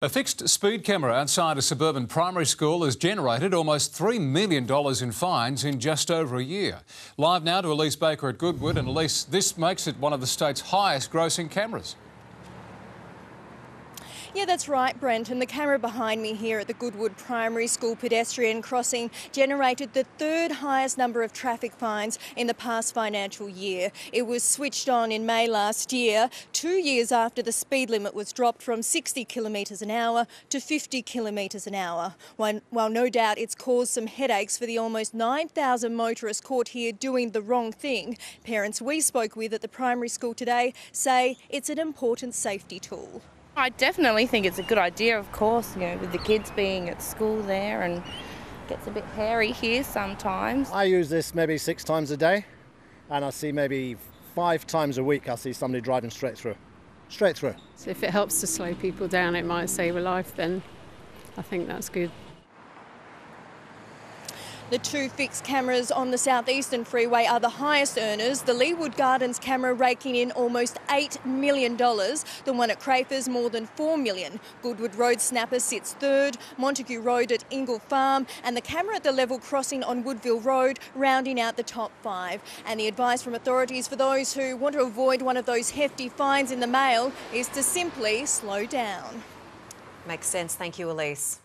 A fixed speed camera outside a suburban primary school has generated almost $3 million in fines in just over a year. Live now to Elise Baker at Goodwood. And Elise, this makes it one of the state's highest grossing cameras. Yeah, that's right, Brent. And the camera behind me here at the Goodwood Primary School pedestrian crossing generated the third highest number of traffic fines in the past financial year. It was switched on in May last year, two years after the speed limit was dropped from 60 kilometres an hour to 50 kilometres an hour. While, while no doubt it's caused some headaches for the almost 9,000 motorists caught here doing the wrong thing, parents we spoke with at the primary school today say it's an important safety tool. I definitely think it's a good idea, of course, you know, with the kids being at school there and gets a bit hairy here sometimes. I use this maybe six times a day and I see maybe five times a week I see somebody driving straight through. Straight through. So if it helps to slow people down, it might save a life, then I think that's good. The two fixed cameras on the southeastern freeway are the highest earners. The Leawood Gardens camera raking in almost $8 million. The one at Crafers more than 4 million. Goodwood Road Snapper sits third, Montague Road at Ingle Farm, and the camera at the level crossing on Woodville Road rounding out the top five. And the advice from authorities for those who want to avoid one of those hefty fines in the mail is to simply slow down. Makes sense. Thank you, Elise.